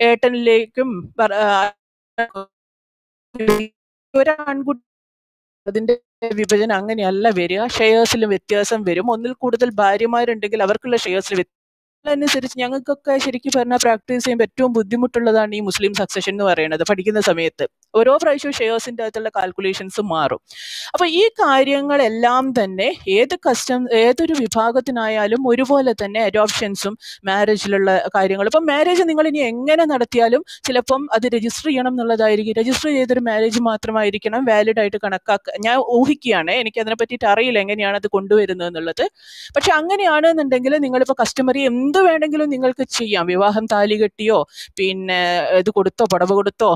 ഏട്ടനിലേക്കും അതിന്റെ വിഭജനം അങ്ങനെയല്ല വരിക. ഷെയർസിലും വ്യത്യാസം വരും. ഒന്നിൽ കൂടുതൽ ഭാര്യമാരുണ്ടെങ്കിൽ അവർക്കുള്ള ഷെയർസിൽ അനുസരിച്ച് ഞങ്ങൾക്കൊക്കെ ശരിക്കും പറഞ്ഞാൽ പ്രാക്ടീസ് ചെയ്യുമ്പോൾ ഏറ്റവും ബുദ്ധിമുട്ടുള്ളതാണ് ഈ മുസ്ലിം സക്സഷൻ എന്ന് പറയുന്നത് പഠിക്കുന്ന സമയത്ത്. ഓരോ പ്രാവശ്യവും ഷെയർസിന്റെ അകത്തുള്ള കാൽക്കുലേഷൻസ് മാറും. അപ്പൊ ഈ കാര്യങ്ങളെല്ലാം തന്നെ ഏത് കസ്റ്റം ഏതൊരു വിഭാഗത്തിനായാലും ഒരുപോലെ തന്നെ അഡോപ്ഷൻസും മാരേജിലുള്ള കാര്യങ്ങൾ ഇപ്പം മാരേജ് നിങ്ങൾ ഇനി എങ്ങനെ നടത്തിയാലും ചിലപ്പം അത് രജിസ്റ്റർ ചെയ്യണം എന്നുള്ളതായിരിക്കും. രജിസ്റ്റർ ചെയ്തൊരു മാരേജ് മാത്രമായിരിക്കണം വാലിഡ് ആയിട്ട് കണക്കാക്കുക ഞാൻ ഊഹിക്കുകയാണ്. എനിക്ക് അതിനെ പറ്റിയിട്ട് അറിയില്ല എങ്ങനെയാണ് അത് കൊണ്ടുവരുന്നത് എന്നുള്ളത്. പക്ഷെ അങ്ങനെയാണെന്നുണ്ടെങ്കിൽ നിങ്ങളിപ്പോൾ കസ്റ്റമറി വേണമെങ്കിലും നിങ്ങൾക്ക് ചെയ്യാം. വിവാഹം താലി കെട്ടിയോ പിന്നെ ഇത് കൊടുത്തോ പുടവ കൊടുത്തോ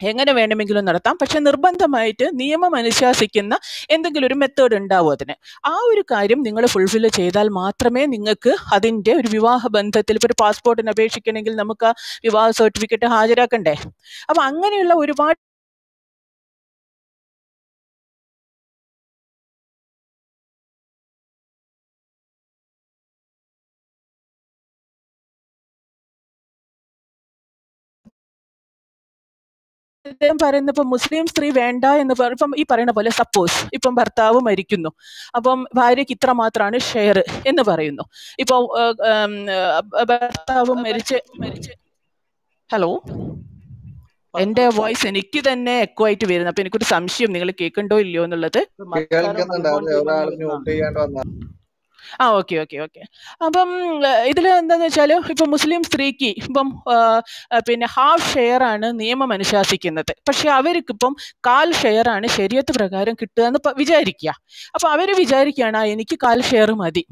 എങ്ങനെ വേണമെങ്കിലും നടത്താം. പക്ഷെ നിർബന്ധമായിട്ട് നിയമം അനുശാസിക്കുന്ന എന്തെങ്കിലും ഒരു മെത്തേഡ് ഉണ്ടാവും അതിന്. ആ ഒരു കാര്യം നിങ്ങൾ ഫുൾഫിൽ ചെയ്താൽ മാത്രമേ നിങ്ങൾക്ക് അതിന്റെ ഒരു വിവാഹ ബന്ധത്തിൽ ഇപ്പോൾ ഒരു പാസ്പോർട്ടിന് അപേക്ഷിക്കണമെങ്കിൽ നമുക്ക് ആ വിവാഹ സർട്ടിഫിക്കറ്റ് ഹാജരാക്കണ്ടേ? അപ്പം അങ്ങനെയുള്ള ഒരുപാട് അദ്ദേഹം പറയുന്ന ഇപ്പം മുസ്ലിം സ്ത്രീ വേണ്ട എന്ന് പറ ഇപ്പം ഈ പറയുന്ന പോലെ സപ്പോസ് ഇപ്പം ഭർത്താവ് മരിക്കുന്നു. അപ്പം ഭാര്യയ്ക്ക് ഇത്ര മാത്രമാണ് ഷെയർ എന്ന് പറയുന്നു. ഇപ്പോൾ ഭർത്താവ് മരിച്ച് മരിച്ച് ഹലോ എന്റെ വോയിസ് എനിക്ക് തന്നെ എക്കോ ആയിട്ട് വരുന്നു. അപ്പൊ എനിക്കൊരു സംശയം നിങ്ങൾ കേൾക്കണ്ടോ ഇല്ലയോ എന്നുള്ളത്? ആ ഓക്കെ ഓക്കെ ഓക്കെ. അപ്പം ഇതിൽ എന്താണെന്ന് വെച്ചാൽ ഇപ്പം മുസ്ലിം സ്ത്രീക്ക് ഇപ്പം പിന്നെ ഹാഫ് ഷെയർ ആണ് നിയമം അനുശാസിക്കുന്നത്. പക്ഷെ അവർക്കിപ്പം കാൽ ഷെയർ ആണ് ശരീരത്ത് പ്രകാരം കിട്ടുക എന്ന് വിചാരിക്കുക. അപ്പം അവർ വിചാരിക്കുകയാണ് എനിക്ക് കാൽ ഷെയർ മതി.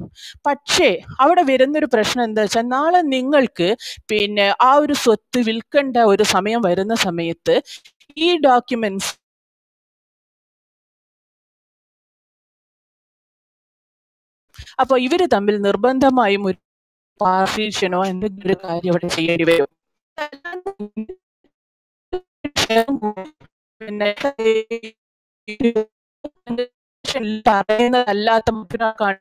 പക്ഷേ അവിടെ വരുന്നൊരു പ്രശ്നം എന്താ വെച്ചാൽ നാളെ നിങ്ങൾക്ക് പിന്നെ ആ ഒരു സ്വത്ത് വിൽക്കേണ്ട ഒരു സമയം വരുന്ന സമയത്ത് ഈ ഡോക്യുമെന്റ്സ് അപ്പൊ ഇവർ തമ്മിൽ നിർബന്ധമായും ഒരു പാർട്ടീഷനോ എന്തെങ്കിലും ഒരു കാര്യം അവിടെ ചെയ്യേണ്ടി വരും. പറയുന്നതല്ലാത്ത മറ്റൊരാൾക്കാണ്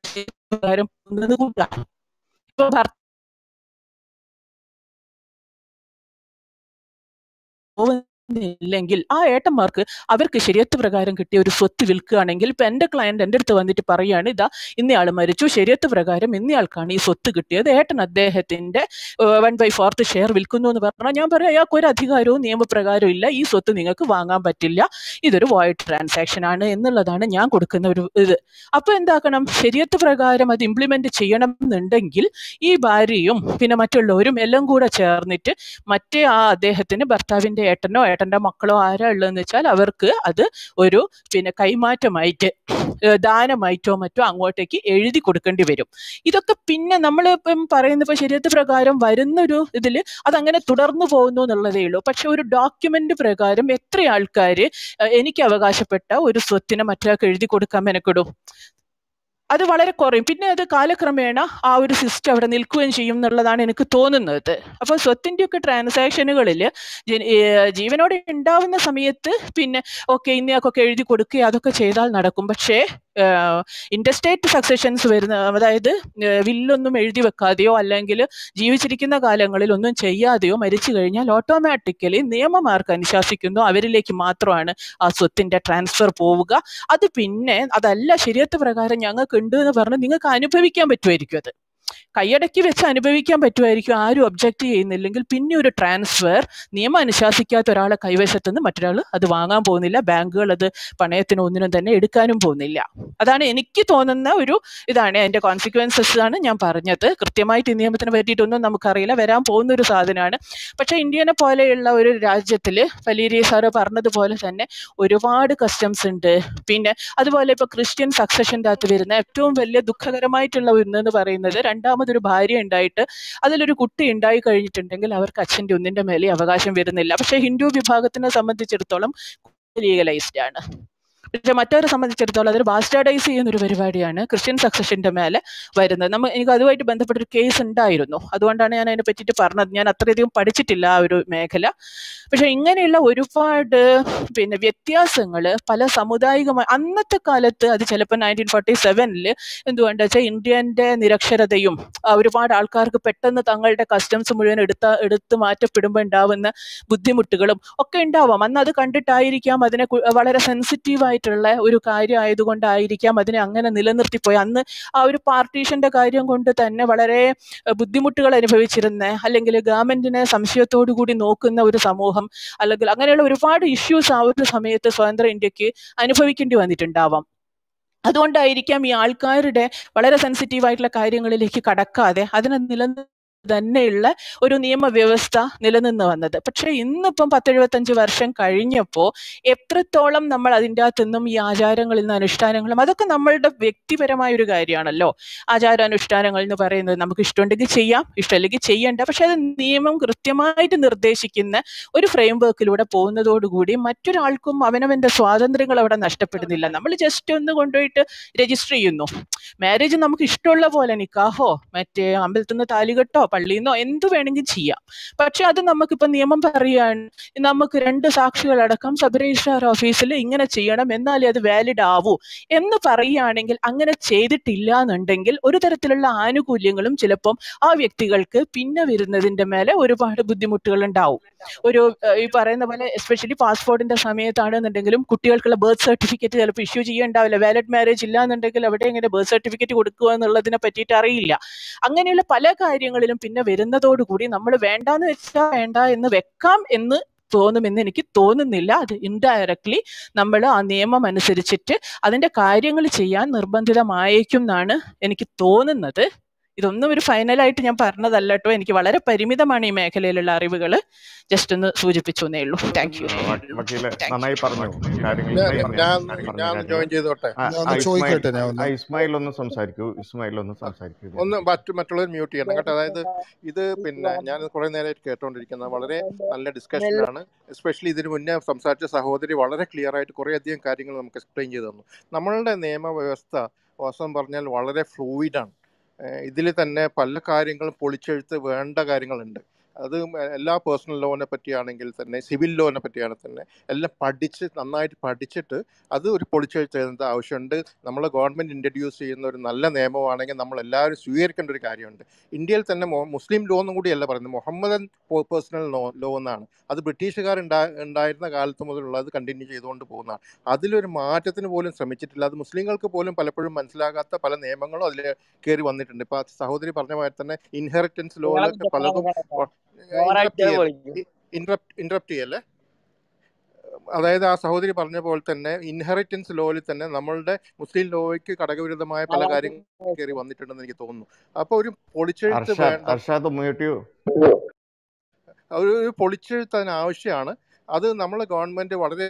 ഇല്ലെങ്കിൽ ആ ഏട്ടന്മാർക്ക് അവർക്ക് ശരിയത്ത് പ്രകാരം കിട്ടിയ ഒരു സ്വത്ത് വിൽക്കുകയാണെങ്കിൽ ഇപ്പൊ എന്റെ ക്ലയന്റ് എന്റെ അടുത്ത് വന്നിട്ട് പറയുകയാണ് ഇതാ ഇന്നയാൾ മരിച്ചു. ശരിയത്ത് പ്രകാരം ഇന്നയാൾക്കാണ് ഈ സ്വത്ത് കിട്ടിയത്. ഏട്ടൻ അദ്ദേഹത്തിന്റെ വൺ ബൈ ഫോർത്ത് ഷെയർ വിൽക്കുന്നു എന്ന് പറഞ്ഞാൽ ഞാൻ പറയാം അയാൾക്ക് ഒരു അധികാരവും നിയമപ്രകാരവും ഇല്ല. ഈ സ്വത്ത് നിങ്ങൾക്ക് വാങ്ങാൻ പറ്റില്ല. ഇതൊരു വോയിഡ് ട്രാൻസാക്ഷൻ ആണ് എന്നുള്ളതാണ് ഞാൻ കൊടുക്കുന്ന ഒരു ഇത്. അപ്പൊ എന്താക്കണം? ശരിയത്ത് പ്രകാരം അത് ഇംപ്ലിമെന്റ് ചെയ്യണം എന്നുണ്ടെങ്കിൽ ഈ ഭാര്യയും പിന്നെ മറ്റുള്ളവരും എല്ലാം കൂടെ ചേർന്നിട്ട് മറ്റേ ആ അദ്ദേഹത്തിന് ഭർത്താവിന്റെ ഏട്ടനോ ഏട്ടന്റെ മക്കളോ ആരാ ഉള്ളതെന്ന് വെച്ചാൽ അവർക്ക് അത് ഒരു പിന്നെ കൈമാറ്റമായിട്ട് ദാനമായിട്ടോ മറ്റോ അങ്ങോട്ടേക്ക് എഴുതി കൊടുക്കേണ്ടി വരും. ഇതൊക്കെ പിന്നെ നമ്മൾ ഇപ്പം പറയുന്ന ഇപ്പൊ ശരീരത്ത് പ്രകാരം വരുന്നൊരു ഇതിൽ അതങ്ങനെ തുടർന്നു പോകുന്നു എന്നുള്ളതേ ഉള്ളൂ. പക്ഷെ ഒരു ഡോക്യുമെന്റ് പ്രകാരം എത്ര ആൾക്കാർ എനിക്ക് അവകാശപ്പെട്ട ഒരു സ്വത്തിനെ മറ്റൊരാൾക്ക് എഴുതി കൊടുക്കാൻ മെനക്കെടും? അത് വളരെ കുറയും. പിന്നെ അത് കാലക്രമേണ ആ ഒരു സിസ്റ്റം അവിടെ നിൽക്കുകയും ചെയ്യും എന്നുള്ളതാണ് എനിക്ക് തോന്നുന്നത്. അപ്പോൾ സ്വത്തിന്റെയൊക്കെ ട്രാൻസാക്ഷനുകളിൽ ജീവനോടെ ഉണ്ടാവുന്ന സമയത്ത് പിന്നെ ഓക്കെ ഇന്നയാൾക്കൊക്കെ എഴുതി കൊടുക്കുക അതൊക്കെ ചെയ്താൽ നടക്കും. പക്ഷേ ഇൻഡർസ്റ്റേറ്റ് സക്സഷൻസ് വരുന്ന അതായത് വില്ലൊന്നും എഴുതി വെക്കാതെയോ അല്ലെങ്കിൽ ജീവിച്ചിരിക്കുന്ന കാലങ്ങളിൽ ഒന്നും ചെയ്യാതെയോ മരിച്ചു കഴിഞ്ഞാൽ ഓട്ടോമാറ്റിക്കലി നിയമമാർക്ക് അനുശാസിക്കുന്നു? അവരിലേക്ക് മാത്രമാണ് ആ സ്വത്തിന്റെ ട്രാൻസ്ഫർ പോവുക. അത് പിന്നെ അതല്ല ശരിയത്ത് പ്രകാരം ഞങ്ങൾക്ക് ഉണ്ട് എന്ന് പറഞ്ഞ് നിങ്ങൾക്ക് അനുഭവിക്കാൻ പറ്റുമായിരിക്കും അത്. കൈയടക്കി വെച്ച് അനുഭവിക്കാൻ പറ്റുമായിരിക്കും ആരും ഒബ്ജക്റ്റ് ചെയ്യുന്നില്ലെങ്കിൽ. പിന്നെ ഒരു ട്രാൻസ്ഫർ നിയമം അനുശാസിക്കാത്ത ഒരാളെ കൈവശത്ത് നിന്ന് മറ്റൊരാൾ അത് വാങ്ങാൻ പോകുന്നില്ല. ബാങ്കുകൾ അത് പണയത്തിന് ഒന്നിനും തന്നെ എടുക്കാനും പോകുന്നില്ല. അതാണ് എനിക്ക് തോന്നുന്ന ഒരു ഇതാണ് അതിന്റെ കോൺസിക്വൻസസ് ആണ് ഞാൻ പറഞ്ഞത്. കൃത്യമായിട്ട് ഈ നിയമത്തിനെ പറ്റിയിട്ടൊന്നും നമുക്കറിയില്ല. വരാൻ പോകുന്ന ഒരു സാധനമാണ്. പക്ഷേ ഇന്ത്യനെ പോലെയുള്ള ഒരു രാജ്യത്തിൽ ഫലീരി സാറ് പറഞ്ഞതുപോലെ തന്നെ ഒരുപാട് കസ്റ്റംസ് ഉണ്ട്. പിന്നെ അതുപോലെ ഇപ്പോൾ ക്രിസ്ത്യൻ സക്സഷന്റെ അകത്ത് വരുന്ന ഏറ്റവും വലിയ ദുഃഖകരമായിട്ടുള്ള ഒന്നെന്ന് പറയുന്നത് രണ്ടാമതൊരു ഭാര്യ ഉണ്ടായിട്ട് അതിലൊരു കുട്ടി ഉണ്ടായി കഴിഞ്ഞിട്ടുണ്ടെങ്കിൽ അവർക്ക് അച്ഛന്റെ ഒന്നിന്റെ മേലെ അവകാശം വരുന്നില്ല. പക്ഷേ ഹിന്ദു വിഭാഗത്തിനെ സംബന്ധിച്ചിടത്തോളം ലീഗലൈസ്ഡ് ആണ്. പക്ഷെ മറ്റവരെ സംബന്ധിച്ചിടത്തോളം അതൊരു ബാസ്റ്റേഡൈസ് ചെയ്യുന്ന ഒരു പരിപാടിയാണ് ക്രിസ്ത്യൻ സക്സഷന്റെ മേലെ വരുന്നത്. നമ്മൾ എനിക്ക് അതുമായിട്ട് ബന്ധപ്പെട്ട ഒരു കേസ് ഉണ്ടായിരുന്നു. അതുകൊണ്ടാണ് ഞാൻ അതിനെ പറ്റിയിട്ട് പറഞ്ഞത്. ഞാൻ അത്രയധികം പഠിച്ചിട്ടില്ല ആ ഒരു മേഖല. പക്ഷെ ഇങ്ങനെയുള്ള ഒരുപാട് പിന്നെ വ്യത്യാസങ്ങൾ പല സമുദായികമായി അന്നത്തെ കാലത്ത് അത് ചിലപ്പോൾ നയന്റീൻ ഫോർട്ടി സെവനിൽ എന്തുകൊണ്ടാ വെച്ചാൽ ഇന്ത്യന്റെ നിരക്ഷരതയും ഒരുപാട് ആൾക്കാർക്ക് പെട്ടെന്ന് തങ്ങളുടെ കസ്റ്റംസ് മുഴുവൻ എടുത്ത എടുത്ത് മാറ്റപ്പെടുമ്പോൾ ഉണ്ടാവുന്ന ബുദ്ധിമുട്ടുകളും ഒക്കെ ഉണ്ടാവാം. അന്ന് അത് കണ്ടിട്ടായിരിക്കാം അതിനെ വളരെ സെൻസിറ്റീവ് ആയിട്ടുള്ള ഒരു കാര്യം ആയതുകൊണ്ടായിരിക്കാം അതിനെ അങ്ങനെ നിലനിർത്തിപ്പോയി. അന്ന് ആ ഒരു പാർട്ടീഷന്റെ കാര്യം കൊണ്ട് തന്നെ വളരെ ബുദ്ധിമുട്ടുകൾ അനുഭവിച്ചിരുന്ന അല്ലെങ്കിൽ ഗവൺമെന്റിനെ സംശയത്തോടു കൂടി നോക്കുന്ന ഒരു സമൂഹം അല്ലെങ്കിൽ അങ്ങനെയുള്ള ഒരുപാട് ഇഷ്യൂസ് ആ ഒരു സമയത്ത് സ്വതന്ത്ര ഇന്ത്യയ്ക്ക് അനുഭവിക്കേണ്ടി വന്നിട്ടുണ്ടാവാം. അതുകൊണ്ടായിരിക്കാം ഈ ആൾക്കാരുടെ വളരെ സെൻസിറ്റീവ് ആയിട്ടുള്ള കാര്യങ്ങളിലേക്ക് കടക്കാതെ അതിനെ നിലനിർത്തി തന്നെയുള്ള ഒരു നിയമവ്യവസ്ഥ നിലനിന്ന് വന്നത്. പക്ഷെ ഇന്നിപ്പം പത്തെഴുപത്തഞ്ച് വർഷം കഴിഞ്ഞപ്പോൾ എത്രത്തോളം നമ്മൾ അതിന്റെ അകത്തു നിന്നും ഈ ആചാരങ്ങളിൽ നിന്ന് അനുഷ്ഠാനങ്ങളും അതൊക്കെ നമ്മളുടെ വ്യക്തിപരമായ ഒരു കാര്യമാണല്ലോ. ആചാരാനുഷ്ഠാനങ്ങൾ എന്ന് പറയുന്നത് നമുക്ക് ഇഷ്ടമുണ്ടെങ്കിൽ ചെയ്യാം ഇഷ്ടമല്ലെങ്കിൽ ചെയ്യണ്ട. പക്ഷെ അത് നിയമം കൃത്യമായിട്ട് നിർദ്ദേശിക്കുന്ന ഒരു ഫ്രെയിം വർക്കിലൂടെ പോകുന്നതോടുകൂടി മറ്റൊരാൾക്കും അവനവന്റെ സ്വാതന്ത്ര്യങ്ങൾ അവിടെ നഷ്ടപ്പെടുന്നില്ല. നമ്മൾ ജസ്റ്റ് ഒന്ന് കൊണ്ടുപോയിട്ട് രജിസ്റ്റർ ചെയ്യുന്നു. മാരേജ് നമുക്ക് ഇഷ്ടമുള്ള പോലെ നിക്കാഹോ? മറ്റേ അമ്പലത്തിൽ നിന്ന് താലികെട്ടോ പള്ളിയിൽ നിന്നോ എന്ത് വേണമെങ്കിലും ചെയ്യാം. പക്ഷെ അത് നമുക്കിപ്പോൾ നിയമം പറയുകയാണ് നമുക്ക് രണ്ട് സാക്ഷികളടക്കം സബ് രജിസ്ട്രാർ ഓഫീസിൽ ഇങ്ങനെ ചെയ്യണം എന്നാലേ അത് വാലിഡ് ആവൂ എന്ന് പറയുകയാണെങ്കിൽ അങ്ങനെ ചെയ്തിട്ടില്ല എന്നുണ്ടെങ്കിൽ ഒരു തരത്തിലുള്ള ആനുകൂല്യങ്ങളും ചിലപ്പം ആ വ്യക്തികൾക്ക് പിന്നെ വരുന്നതിന്റെ മേലെ ഒരുപാട് ബുദ്ധിമുട്ടുകൾ ഉണ്ടാവും ഒരു ഈ പറയുന്ന പോലെ എസ്പെഷ്യലി പാസ്പോർട്ടിന്റെ സമയത്താണെന്നുണ്ടെങ്കിലും കുട്ടികൾക്കുള്ള ബർത്ത് സർട്ടിഫിക്കറ്റ് ചിലപ്പോൾ ഇഷ്യൂ ചെയ്യണ്ടാവില്ല. വാലഡ് മാരേജ് ഇല്ല എന്നുണ്ടെങ്കിൽ അവിടെ എങ്ങനെ ബർത്ത് സർട്ടിഫിക്കറ്റ് കൊടുക്കുക എന്നുള്ളതിനെ പറ്റിയിട്ട് അറിയില്ല. അങ്ങനെയുള്ള പല കാര്യങ്ങളിലും പിന്നെ വരുന്നതോടുകൂടി നമ്മൾ വേണ്ടാന്ന് വെച്ചാൽ വേണ്ട എന്ന് വെക്കാം എന്ന് തോന്നുമെന്ന് എനിക്ക് തോന്നുന്നില്ല. അത് ഇൻഡയറക്ട്ലി നമ്മൾ ആ നിയമം അനുസരിച്ചിട്ട് അതിന്റെ കാര്യങ്ങൾ ചെയ്യാൻ നിർബന്ധിതമായേക്കും എന്നാണ് എനിക്ക് തോന്നുന്നത്. ഇതൊന്നും ഒരു ഫൈനലായിട്ട് ഞാൻ പറഞ്ഞതല്ല കേട്ടോ എനിക്ക് വളരെ പരിമിതമാണ് ഈ മേഖലയിലുള്ള അറിവുകൾ ജസ്റ്റ് ഒന്ന് സൂചിപ്പിച്ചു എന്നേ ഉള്ളൂ താങ്ക് യു നന്നായി പറഞ്ഞു. കാര്യങ്ങൾ ഞാൻ ഞാൻ ഒന്ന് ജോയിൻ ചെയ്തോട്ടെ. ഞാൻ ആ, ഇസ്മായിൽ ഒന്ന് സംസാരിക്കൂ. ഇസ്മായിൽ ഒന്ന് സംസാരിക്കൂ. ഒന്ന് മറ്റുള്ളവർ മ്യൂട്ട് ചെയ്യണം കേട്ടോ. അതായത് ഇത് പിന്നെ ഞാൻ കുറെ നേരമായിട്ട് കേട്ടോണ്ടിരിക്കുന്ന വളരെ നല്ല ഡിസ്കഷൻ ആണ്. എസ്പെഷ്യലി ഇതിന് മുന്നേ സംസാരിച്ച സഹോദരി വളരെ ക്ലിയർ ആയിട്ട് കുറേ അധികം കാര്യങ്ങൾ നമുക്ക് എക്സ്പ്ലെയിൻ ചെയ്തു തന്നു. നമ്മളുടെ നിയമവ്യവസ്ഥ വാസം പറഞ്ഞാൽ വളരെ ഫ്ലൂയിഡാണ് ഇതിൽ തന്നെ പല കാര്യങ്ങളും പൊളിച്ചെഴുത്ത് വേണ്ട കാര്യങ്ങളുണ്ട്. അത് എല്ലാ പേഴ്സണൽ ലോനെ പറ്റിയാണെങ്കിൽ തന്നെ സിവിൽ ലോനെ പറ്റിയാണെങ്കിൽ തന്നെ എല്ലാം പഠിച്ച് നന്നായിട്ട് പഠിച്ചിട്ട് അത് ഒരു പൊളിച്ചെഴുത്തേണ്ട ആവശ്യമുണ്ട്. നമ്മൾ ഗവൺമെന്റ് ഇൻട്രൊഡ്യൂസ് ചെയ്യുന്ന ഒരു നല്ല നിയമമാണെങ്കിൽ നമ്മൾ എല്ലാവരും സ്വീകരിക്കേണ്ട ഒരു കാര്യമുണ്ട്. ഇന്ത്യയിൽ തന്നെ മുസ്ലിം ലോ എന്നും കൂടിയല്ല പറയുന്നത്. മുഹമ്മദൻ പേഴ്സണൽ ലോ ലോ എന്നാണ്. അത് ബ്രിട്ടീഷുകാർ ഉണ്ടാ ഉണ്ടായിരുന്ന കാലത്ത് മുതലുള്ള അത് കണ്ടിന്യൂ ചെയ്തുകൊണ്ട് പോകുന്നതാണ്. അതിലൊരു മാറ്റത്തിന് പോലും ശ്രമിച്ചിട്ടില്ല. അത് മുസ്ലിങ്ങൾക്ക് പോലും പലപ്പോഴും മനസ്സിലാകാത്ത പല നിയമങ്ങളും അതിൽ കയറി വന്നിട്ടുണ്ട്. ഇപ്പൊ സഹോദരി പറഞ്ഞ മാതിരി തന്നെ ഇൻഹെറിറ്റൻസ് ലോയിലൊക്കെ പലതും ഇൻട്രപ്റ്റ് ചെയ്യല്ലേ? അതായത് ആ സഹോദരി പറഞ്ഞ പോലെ തന്നെ ഇൻഹെറിറ്റൻസ് ലോയിൽ തന്നെ നമ്മളുടെ മുസ്ലിം ലോയ്ക്ക് ഘടകവിരുദ്ധമായ പല കാര്യങ്ങളും കയറി വന്നിട്ടുണ്ടെന്ന് എനിക്ക് തോന്നുന്നു. അപ്പൊ ഒരു പൊളിച്ചെഴുത്ത് വേണ്ട. ഒരു പൊളിച്ചെഴുത്ത് അതിന് ആവശ്യമാണ്. അത് നമ്മളെ ഗവൺമെന്റ് വളരെ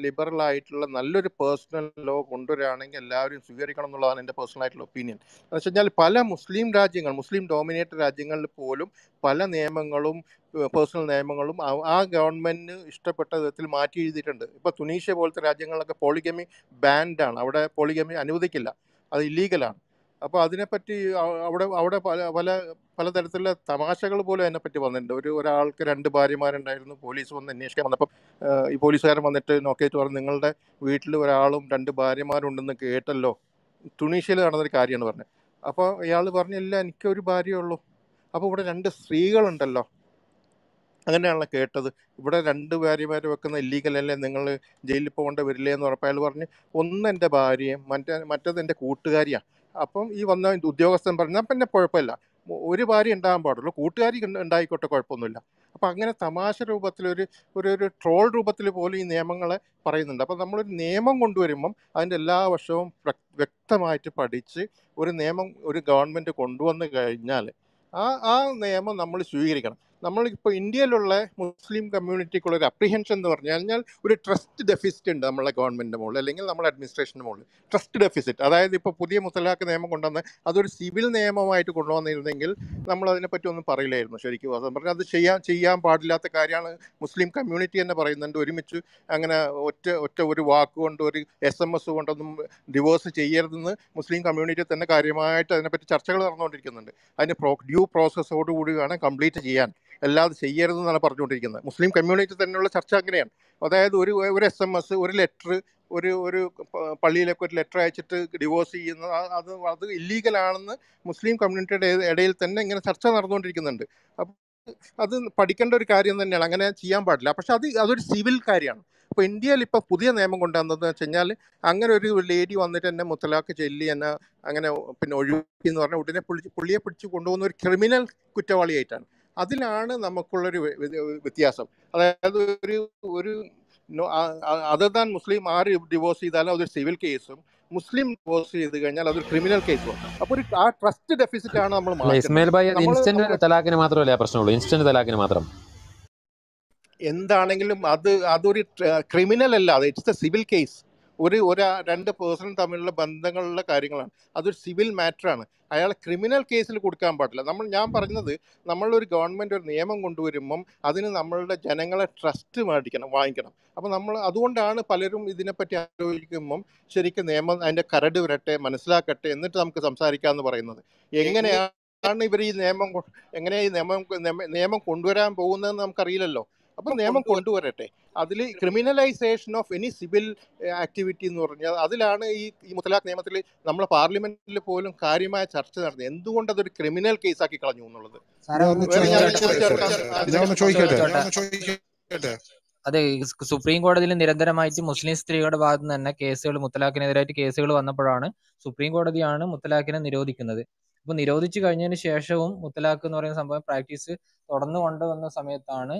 ലിബറൽ ആയിട്ടുള്ള നല്ലൊരു പേഴ്സണൽ ലോ കൊണ്ടുവരികയാണെങ്കിൽ എല്ലാവരും സ്വീകരിക്കണം എന്നുള്ളതാണ് എന്റെ പേഴ്സണൽ ആയിട്ടുള്ള ഒപ്പീനിയൻ എന്ന് വെച്ച് കഴിഞ്ഞാൽ പല മുസ്ലിം രാജ്യങ്ങൾ മുസ്ലിം ഡോമിനേറ്റഡ് രാജ്യങ്ങളിൽ പോലും പല നിയമങ്ങളും പേഴ്സണൽ നിയമങ്ങളും ആ- ഗവൺമെന്റിന് ഇഷ്ടപ്പെട്ട വിധത്തിൽ മാറ്റി എഴുതിയിട്ടുണ്ട്. ഇപ്പൊ തുനീഷ്യ പോലത്തെ രാജ്യങ്ങളിലൊക്കെ പോളിഗമി ബാൻഡാണ് അവിടെ പോളിഗമി അനുവദിക്കില്ല. അത് ഇല്ലീഗലാണ് അപ്പോൾ അതിനെപ്പറ്റി അവിടെ അവിടെ പല പല പലതരത്തിലുള്ള തമാശകൾ പോലും അതിനെപ്പറ്റി വന്നിട്ടുണ്ട്. ഒരു ഒരാൾക്ക് രണ്ട് ഭാര്യമാരുണ്ടായിരുന്നു പോലീസ് വന്ന് അന്വേഷിക്കാൻ വന്നപ്പം ഈ പോലീസുകാരൻ വന്നിട്ട് നോക്കിയിട്ട് പറഞ്ഞു നിങ്ങളുടെ വീട്ടിൽ ഒരാളും രണ്ട് ഭാര്യമാരുണ്ടെന്ന് കേട്ടല്ലോ. തുണീഷ്യയിൽ നടന്നൊരു കാര്യമാണ് പറഞ്ഞത്. അപ്പോൾ ഇയാൾ പറഞ്ഞില്ല എനിക്കൊരു ഭാര്യയേ ഉള്ളൂ. അപ്പോൾ ഇവിടെ രണ്ട് സ്ത്രീകളുണ്ടല്ലോ. അങ്ങനെയാണല്ലോ കേട്ടത്. ഇവിടെ രണ്ട് ഭാര്യമാർ വെക്കുന്ന ഇല്ലീഗൽ അല്ലേ നിങ്ങൾ ജയിലിൽ പോകേണ്ട വരില്ലേ എന്ന് പറഞ്ഞപ്പോൾ പറഞ്ഞു ഒന്ന് എന്റെ ഭാര്യയും മറ്റേ മറ്റേത് എന്റെ കൂട്ടുകാരിയാണ് അപ്പം ഈ വന്ന ഉദ്യോഗസ്ഥൻ പറഞ്ഞാൽ പിന്നെ കുഴപ്പമില്ല. ഒരു ഭാര്യ ഉണ്ടാകാൻ പാടുള്ളൂ. കൂട്ടുകാരി ഉണ്ട്- ഉണ്ടായിക്കോട്ടെ കുഴപ്പമൊന്നുമില്ല. അപ്പം അങ്ങനെ തമാശ രൂപത്തിൽ ഒരു ഒരു ഒരു ട്രോൾ രൂപത്തിൽ പോലും ഈ നിയമങ്ങളെ പറയുന്നുണ്ട്. അപ്പം നമ്മളൊരു നിയമം കൊണ്ടുവരുമ്പം അതിന്റെ എല്ലാ വർഷവും വ്യക്തമായിട്ട് പഠിച്ച് ഒരു നിയമം ഒരു ഗവൺമെന്റ് കൊണ്ടുവന്ന് കഴിഞ്ഞാൽ ആ ആ നിയമം നമ്മൾ സ്വീകരിക്കണം. നമ്മളിപ്പോൾ ഇന്ത്യയിലുള്ള മുസ്ലിം കമ്മ്യൂണിറ്റിക്കുള്ള ഒരു അപ്രിഹെൻഷൻ എന്ന് പറഞ്ഞു കഴിഞ്ഞാൽ ഒരു ട്രസ്റ്റ് ഡെഫിസിറ്റ് ഉണ്ട് നമ്മളെ ഗവൺമെന്റിന്റെ മുകളിൽ അല്ലെങ്കിൽ നമ്മുടെ അഡ്മിനിസ്ട്രേഷന്റെ മുകളിൽ. ട്രസ്റ്റ് ഡെഫിസിറ്റ് അതായത് ഇപ്പോൾ പുതിയ മുത്തലാഖ് നിയമം കൊണ്ടുവന്ന് അതൊരു സിവിൽ നിയമമായിട്ട് കൊണ്ടുവന്നിരുന്നെങ്കിൽ നമ്മൾ അതിനെപ്പറ്റി ഒന്നും പറയില്ലായിരുന്നു ശരിക്കും. അത് പറഞ്ഞാൽ അത് ചെയ്യാൻ ചെയ്യാൻ പാടില്ലാത്ത കാര്യമാണ് മുസ്ലിം കമ്മ്യൂണിറ്റി തന്നെ പറയുന്നുണ്ട്. ഒരുമിച്ച് അങ്ങനെ ഒറ്റ ഒറ്റ ഒരു വാക്കുകൊണ്ട് ഒരു എസ് എം എസ് കൊണ്ടൊന്നും ഡിവോഴ്സ് ചെയ്യരുതെന്ന് മുസ്ലിം കമ്മ്യൂണിറ്റി തന്നെ കാര്യമായിട്ട് അതിനെപ്പറ്റി ചർച്ചകൾ നടന്നുകൊണ്ടിരിക്കുന്നുണ്ട്. അതിന് പ്രോ ഡ്യൂ പ്രോസസ്സോടുകൂടി വേണം കംപ്ലീറ്റ് ചെയ്യാൻ. അല്ലാതെ ചെയ്യരുതെന്നാണ് പറഞ്ഞുകൊണ്ടിരിക്കുന്നത്. മുസ്ലിം കമ്മ്യൂണിറ്റി തന്നെയുള്ള ചർച്ച അങ്ങനെയാണ്. അതായത് ഒരു ഒരു എസ് എം എസ് ഒരു ലെറ്റർ ഒരു ഒരു പള്ളിയിലേക്ക് ഒരു ലെറ്റർ അയച്ചിട്ട് ഡിവോഴ്സ് ചെയ്യുന്ന അത് അത് ഇല്ലീഗലാണെന്ന് മുസ്ലിം കമ്മ്യൂണിറ്റിയുടെ ഇടയിൽ തന്നെ ഇങ്ങനെ ചർച്ച നടന്നുകൊണ്ടിരിക്കുന്നുണ്ട്. അപ്പോൾ അത് പഠിക്കേണ്ട ഒരു കാര്യം തന്നെയാണ്. അങ്ങനെ ചെയ്യാൻ പാടില്ല. പക്ഷെ അത് അതൊരു സിവിൽ കാര്യമാണ്. ഇപ്പോൾ ഇന്ത്യയിൽ ഇപ്പോൾ പുതിയ നിയമം കൊണ്ടുവന്നതെന്ന് വെച്ച് കഴിഞ്ഞാൽ അങ്ങനെ ഒരു ലേഡി വന്നിട്ട് എന്നെ മുത്തലാക്ക് ചെല്ലി എന്നെ അങ്ങനെ പിന്നെ ഒഴിവാക്കി എന്ന് പറഞ്ഞാൽ ഉടനെ പുള്ളി പുള്ളിയെ പിടിച്ച് കൊണ്ടുപോകുന്ന ഒരു ക്രിമിനൽ കുറ്റവാളിയായിട്ടാണ്. അതിലാണ് നമുക്കുള്ളൊരു വ്യ- വ്യ- വ്യത്യാസം. അതായത് ഒരു ഒരു അതർ ദാൻ മുസ്ലിം ആര് ഡിവോഴ്സ് ചെയ്താലും അതൊരു സിവിൽ കേസും മുസ്ലിം ഡിവോഴ്സ് ചെയ്ത് കഴിഞ്ഞാൽ അതൊരു ക്രിമിനൽ കേസും അപ്പോൾ ഒരു ആ ട്രസ്റ്റ് ഡെഫിസിറ്റ് ആണ് നമ്മൾ അല്ല ഇസ്മായിൽ ഭായി അത് നമ്മൾ ഇൻസ്റ്റന്റ് തലാഖിന് മാത്രമല്ലേ പ്രശ്നമുള്ളൂ. ഇൻസ്റ്റന്റ് തലാഖിന് മാത്രം. എന്താണെങ്കിലും അത് അതൊരു ക്രിമിനൽ അല്ല. അത് ഇറ്റ്സ് എ സിവിൽ കേസ് ഒരു ഒരു രണ്ട് പേഴ്സൺ തമ്മിലുള്ള ബന്ധങ്ങളുള്ള കാര്യങ്ങളാണ്. അതൊരു സിവിൽ മാറ്ററാണ്. അയാളെ ക്രിമിനൽ കേസിൽ കൊടുക്കാൻ പാടില്ല. നമ്മൾ ഞാൻ പറഞ്ഞത് നമ്മളൊരു ഗവൺമെന്റ് ഒരു നിയമം കൊണ്ടുവരുമ്പം അതിന് നമ്മളുടെ ജനങ്ങളെ ട്രസ്റ്റ് മേടിക്കണം വാങ്ങിക്കണം. അപ്പോൾ നമ്മൾ അതുകൊണ്ടാണ് പലരും ഇതിനെപ്പറ്റി ആലോചിക്കുമ്പം ശരിക്കും നിയമം അതിന്റെ കരട് വരട്ടെ മനസ്സിലാക്കട്ടെ എന്നിട്ട് നമുക്ക് സംസാരിക്കാമെന്ന് പറയുന്നത്. എങ്ങനെയാണ് ഇവർ ഈ നിയമം എങ്ങനെയാണ് ഈ നിയമം നിയമം കൊണ്ടുവരാൻ പോകുന്നതെന്ന് നമുക്കറിയില്ലല്ലോ. അപ്പം നിയമം കൊണ്ടുവരട്ടെ. അതിൽ criminalisation of any civil activity എന്ന് പറഞ്ഞാൽ അതിലാണ് ഈ ഈ മുത്തലാഖ് നിയമത്തിൽ നമ്മളെ പാർലമെന്റിൽ പോലും കാര്യമായ ചർച്ച നടന്നത്. എന്തുകൊണ്ട് അതൊരു ക്രിമിനൽ കേസാക്കി കളഞ്ഞു എന്നുള്ളത്? അതെ സുപ്രീം കോടതിയിൽ നിരന്തരമായിട്ട് മുസ്ലിം സ്ത്രീകളുടെ ഭാഗത്ത് നിന്ന് തന്നെ കേസുകൾ മുത്തലാഖിനെതിരായിട്ട് കേസുകൾ വന്നപ്പോഴാണ് സുപ്രീം കോടതിയാണ് മുത്തലാഖിനെ നിരോധിക്കുന്നത്. അപ്പൊ നിരോധിച്ചു കഴിഞ്ഞതിന് ശേഷവും മുത്തലാഖ് എന്ന് പറയുന്ന സംഭവം പ്രാക്ടീസ് തുടർന്നു കൊണ്ടുവന്ന സമയത്താണ്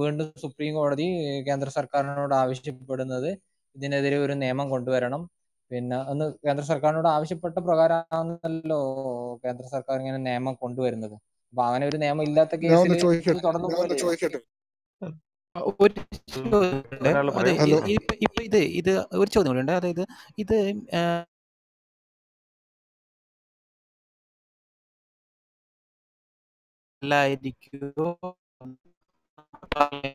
വീണ്ടും സുപ്രീം കോടതി കേന്ദ്ര സർക്കാരിനോട് ആവശ്യപ്പെടുന്നത് ഇതിനെതിരെ ഒരു നിയമം കൊണ്ടുവരണം. പിന്നെ ഒന്ന് കേന്ദ്ര സർക്കാരിനോട് ആവശ്യപ്പെട്ട പ്രകാരമാണല്ലോ കേന്ദ്ര സർക്കാർ ഇങ്ങനെ നിയമം കൊണ്ടുവരുന്നത്. അപ്പൊ അങ്ങനെ ഒരു നിയമം ഇല്ലാത്ത കേസിൽ തുടർന്നു ഇപ്പൊ ഇത് ഇത് ഒരു ചോദ്യം കൂടി ഉണ്ട് അതായത് ഇത് അല്ലായിരിക്കുമോ Bye.